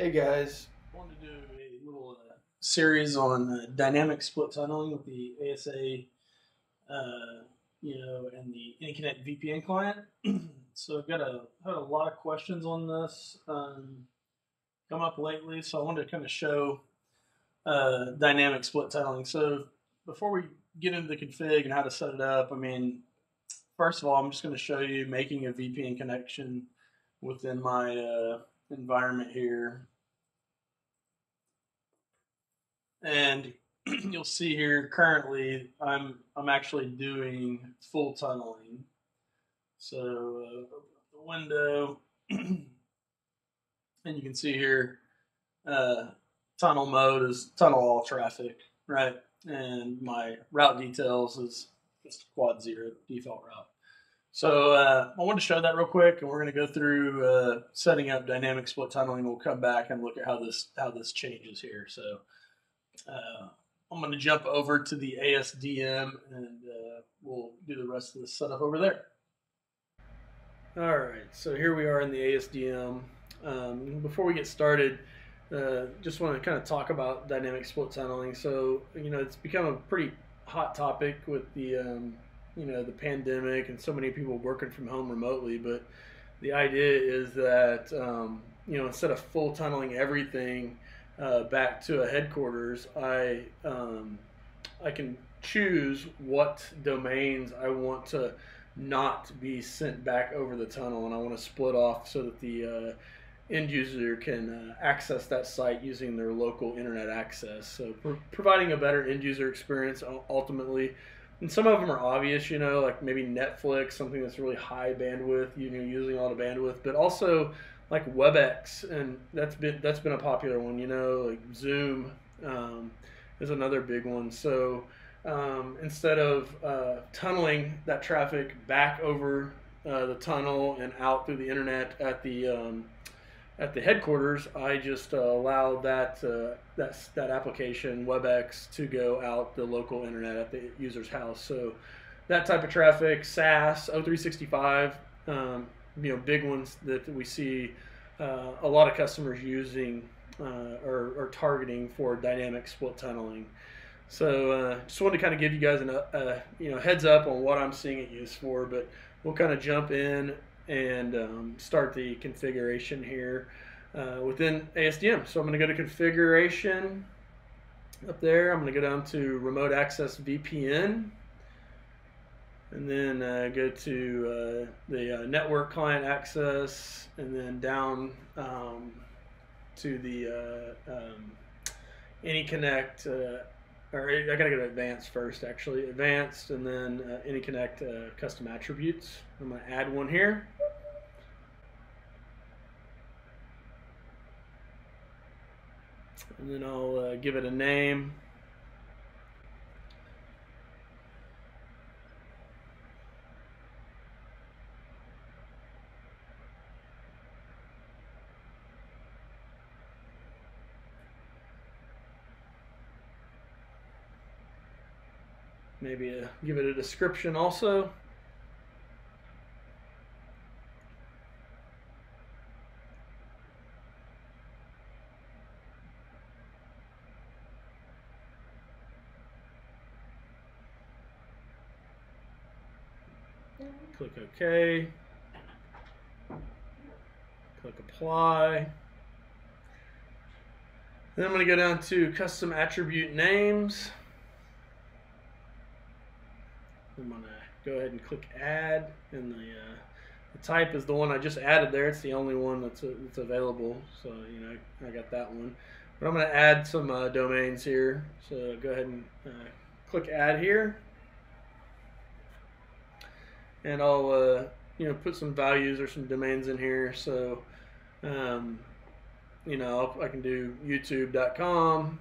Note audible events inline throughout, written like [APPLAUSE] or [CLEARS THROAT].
Hey guys, wanted to do a little uh, series on uh, dynamic split tunneling with the ASA, uh, you know, and the AnyConnect VPN client. [CLEARS THROAT] so I've got a had a lot of questions on this um, come up lately, so I wanted to kind of show uh, dynamic split tunneling. So before we get into the config and how to set it up, I mean, first of all, I'm just going to show you making a VPN connection within my uh, environment here. And [CLEARS THROAT] you'll see here currently I'm I'm actually doing full tunneling. So uh, the window, [CLEARS THROAT] and you can see here uh, tunnel mode is tunnel all traffic, right? And my route details is just quad zero default route. So uh, I wanted to show that real quick, and we're going to go through uh, setting up dynamic split tunneling. We'll come back and look at how this how this changes here. So uh, I'm going to jump over to the ASDM, and uh, we'll do the rest of the setup over there. All right, so here we are in the ASDM. Um, before we get started, uh, just want to kind of talk about dynamic split tunneling. So you know, it's become a pretty hot topic with the um, you know the pandemic and so many people working from home remotely. But the idea is that um, you know instead of full tunneling everything uh, back to a headquarters, I um, I can choose what domains I want to not be sent back over the tunnel, and I want to split off so that the uh, end user can uh, access that site using their local internet access. So pro- providing a better end user experience ultimately and some of them are obvious, you know, like maybe Netflix, something that's really high bandwidth, you know, using a lot of bandwidth, but also like WebEx, and that's been that's been a popular one, you know, like Zoom um, is another big one. So um, instead of uh, tunneling that traffic back over uh, the tunnel and out through the internet at the um, at the headquarters, I just uh, allowed that uh, that that application WebEx to go out the local internet at the user's house. So that type of traffic, SaaS, O365, um, you know, big ones that we see uh, a lot of customers using uh, or, or, targeting for dynamic split tunneling. So uh, just wanted to kind of give you guys a uh, you know heads up on what I'm seeing it used for, but we'll kind of jump in and um, start the configuration here uh, within ASDM. So I'm going to go to configuration up there. I'm going to go down to remote access VPN and then uh, go to uh, the uh, network client access and then down um, to the uh, um, AnyConnect uh, or I gotta go to advanced first actually. Advanced and then uh, AnyConnect uh, custom attributes. I'm gonna add one here. And then I'll uh, give it a name maybe a, give it a description also. Click OK. Click Apply. Then I'm going to go down to Custom Attribute Names. I'm gonna go ahead and click add and the, uh, the type is the one I just added there. It's the only one that's, uh, that's available. So, you know, I got that one. But I'm to add some uh, domains here. So go ahead and uh, click add here. And I'll, uh, you know, put some values or some domains in here. So, um, you know, I can do youtube.com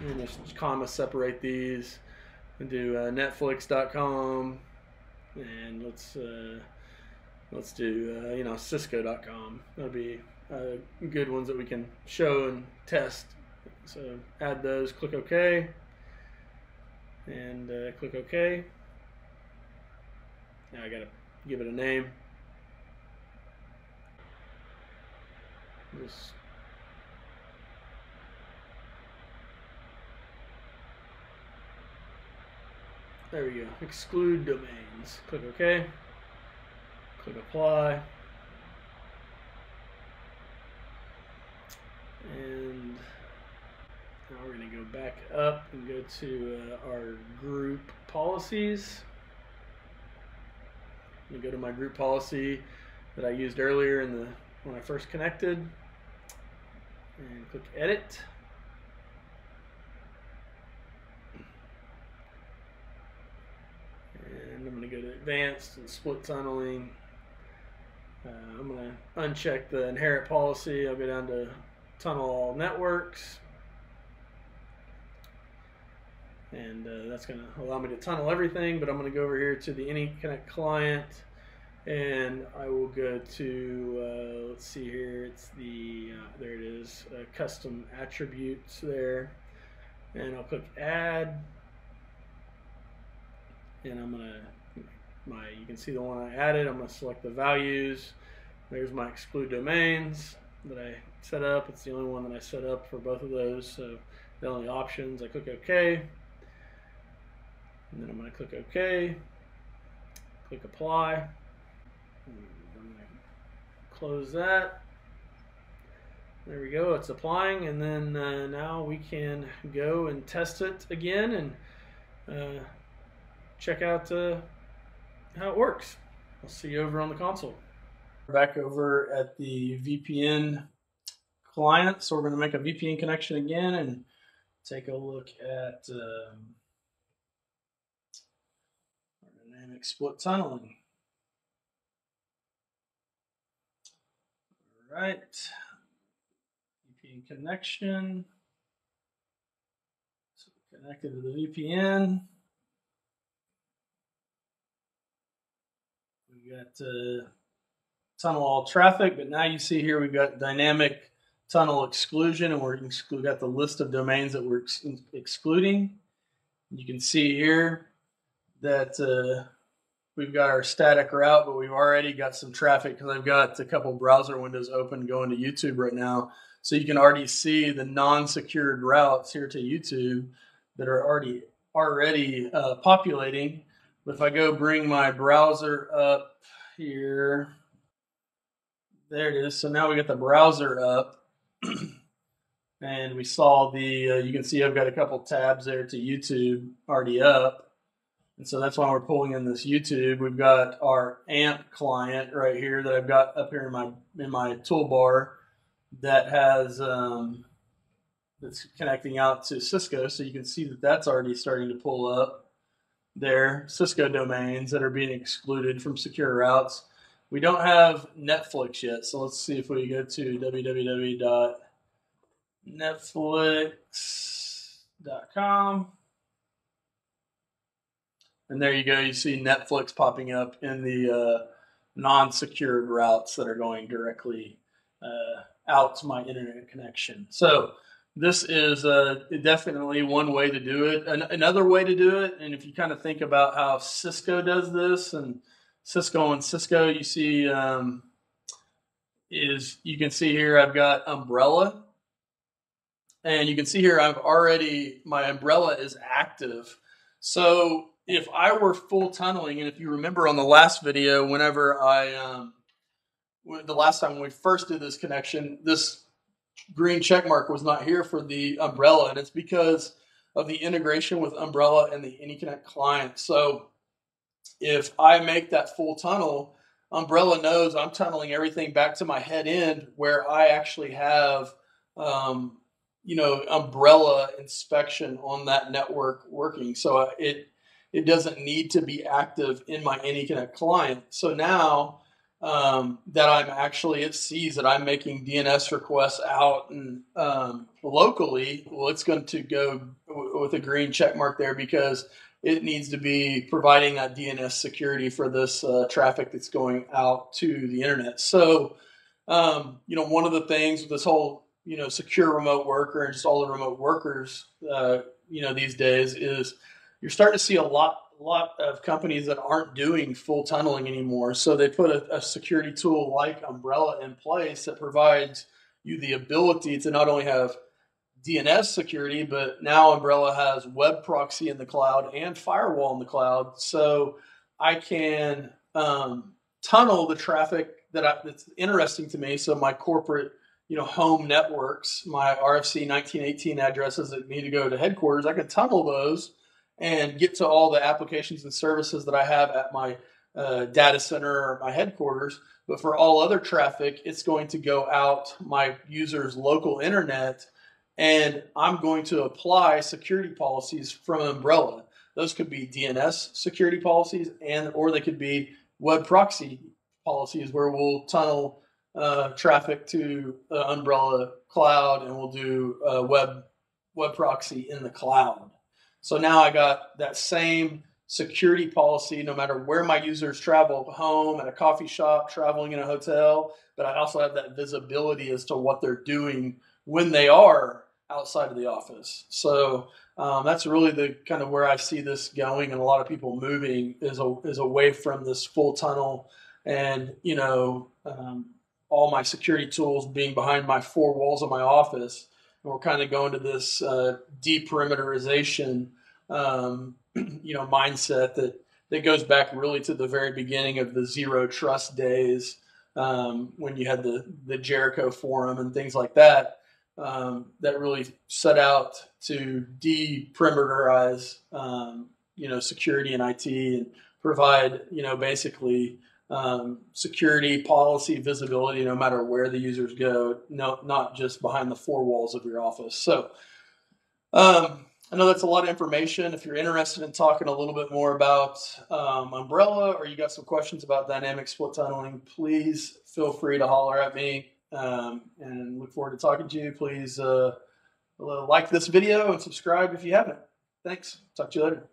and just comma separate these do uh, Netflix.com, and let's uh, let's do uh, you know Cisco.com. That'll be uh, good ones that we can show and test. So add those. Click OK, and uh, click OK. Now I gotta give it a name. Just there we go. Exclude domains. Click OK. Click apply. And now we're going to go back up and go to uh, our group policies. Let me go to my group policy that I used earlier in the when I first connected and click edit. And I'm going to go to advanced and split tunneling. Uh, I'm going to uncheck the inherit policy. I'll go down to tunnel all networks. And uh, that's going to allow me to tunnel everything, but I'm going to go over here to the AnyConnect client and I will go to, uh, let's see here, it's the, uh, there it is, uh, custom attributes there. And I'll click add. And I'm going to, my, you can see the one I added. I'm going to select the values. There's my exclude domains that I set up. It's the only one that I set up for both of those. So the only options, I click OK. And then I'm going to click OK. Click apply. Close that. There we go. It's applying, and then uh, now we can go and test it again and uh, check out uh, how it works. I'll see you over on the console. Back over at the VPN client. So we're going to make a VPN connection again and take a look at um, dynamic split tunneling. All right, VPN connection. So connected to the VPN. We got uh, tunnel all traffic, but now you see here we've got dynamic tunnel exclusion, and we're we got the list of domains that we're ex excluding. You can see here that uh, we've got our static route, but we've already got some traffic because I've got a couple browser windows open going to YouTube right now. So you can already see the non-secured routes here to YouTube that are already already uh, populating. If I go bring my browser up here, there it is. So now we got the browser up. [CLEARS THROAT] and we saw the, uh, you can see I've got a couple tabs there to YouTube already up. And so that's why we're pulling in this YouTube. We've got our AMP client right here that I've got up here in my in my toolbar that has um, that's connecting out to Cisco. So you can see that that's already starting to pull up there. Cisco domains that are being excluded from secure routes. We don't have Netflix yet, so let's see if we go to www.netflix.com. And there you go. You see Netflix popping up in the uh, non-secured routes that are going directly uh, out to my internet connection. So this is uh, definitely one way to do it. An- another way to do it, and if you kind of think about how Cisco does this, and Cisco and Cisco, you see um, is you can see here I've got umbrella, and you can see here I've already my umbrella is active. So if I were full tunneling, and if you remember on the last video, whenever I, um, the last time we first did this connection, this green check mark was not here for the umbrella, and it's because of the integration with umbrella and the AnyConnect client. So if I make that full tunnel, umbrella knows I'm tunneling everything back to my head end where I actually have, um, you know, umbrella inspection on that network working. So it it doesn't need to be active in my AnyConnect client. So now um, that I'm actually, it sees that I'm making DNS requests out and um, locally, well, it's going to go with a green check mark there because it needs to be providing that DNS security for this uh, traffic that's going out to the internet. So, um, you know, one of the things with this whole, you know, secure remote worker and just all the remote workers, uh, you know, these days is you're starting to see a lot lot of companies that aren't doing full tunneling anymore. So they put a, a, security tool like Umbrella in place that provides you the ability to not only have DNS security, but now Umbrella has web proxy in the cloud and firewall in the cloud. So I can um, tunnel the traffic that I, that's interesting to me. So my corporate, you know, home networks, my RFC 1918 addresses that need to go to headquarters, I can tunnel those and get to all the applications and services that I have at my uh, data center or my headquarters. But for all other traffic, it's going to go out my user's local internet, and I'm going to apply security policies from Umbrella. Those could be DNS security policies, and or they could be web proxy policies where we'll tunnel uh, traffic to the Umbrella cloud, and we'll do uh, web web proxy in the cloud. So now I got that same security policy no matter where my users travel home at a coffee shop traveling in a hotel but i also have that visibility as to what they're doing when they are outside of the office. So um, that's really the kind of where i see this going and a lot of people moving is, a, is away from this full tunnel and you know um, all my security tools being behind my four walls of my office we're kind of going to this uh, deperimeterization um, [CLEARS THROAT] you know mindset that that goes back really to the very beginning of the zero trust days um, when you had the the Jericho Forum and things like that. Um, that really set out to deperimeterize um, you know security and IT and provide you know basically um, security policy visibility no matter where the users go, no, not just behind the four walls of your office. So. Um, I know that's a lot of information. If you're interested in talking a little bit more about um, Umbrella or you got some questions about dynamic split tunneling, please feel free to holler at me um, and look forward to talking to you. Please uh, like this video and subscribe if you haven't. Thanks. Talk to you later.